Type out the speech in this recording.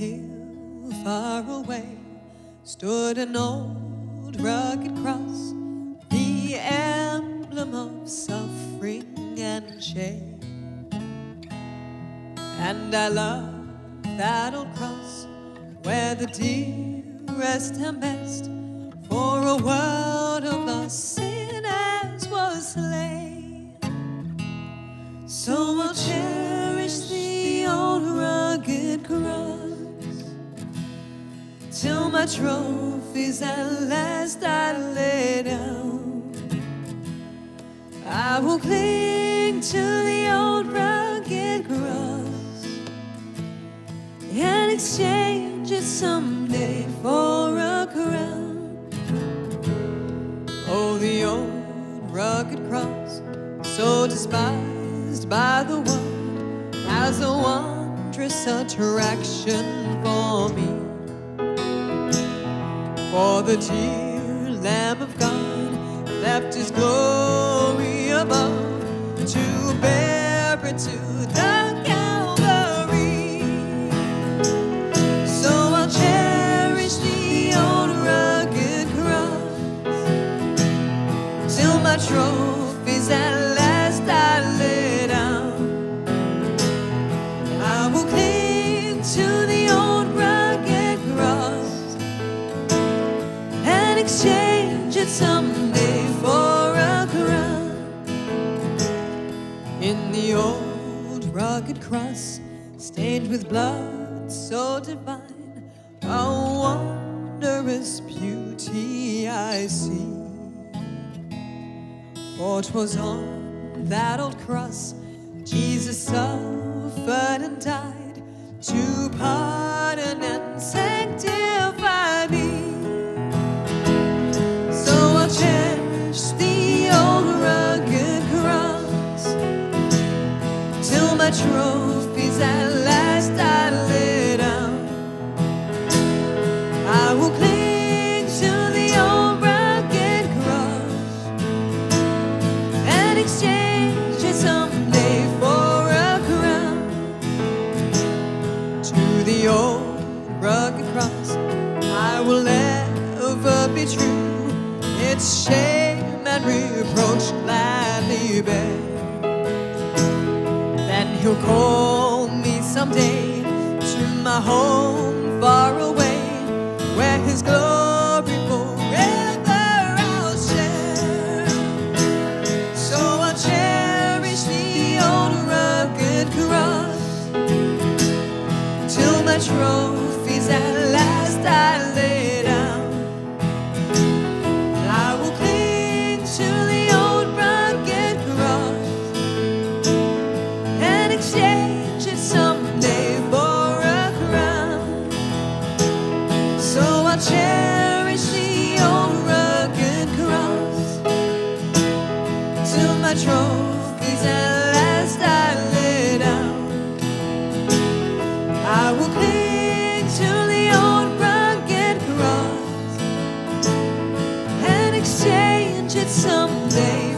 hill far away stood an old rugged cross, the emblem of suffering and shame. And I love that old cross where the dearest and best for a world of sinners was slain. So I'll cherish the old rugged cross till my trophies at last I lay down. I will cling to the old rugged cross and exchange it someday for a crown. Oh, the old rugged cross, so despised by the world, has a wondrous attraction for me. For the dear Lamb of God left his glory above to bear it to exchange it someday for a crown. In the old rugged cross, stained with blood so divine, a wondrous beauty I see. For 'twas on that old cross Jesus suffered and died to pardon trophies at last I lay down. I will cling to the old rugged cross and exchange it someday for a crown. To the old rugged cross, I will ever be true. Its shame and reproach gladly bear. He'll call me someday to my home far away, where his glory trophies at last I lay down. I will cling to the old rugged cross and exchange it someday.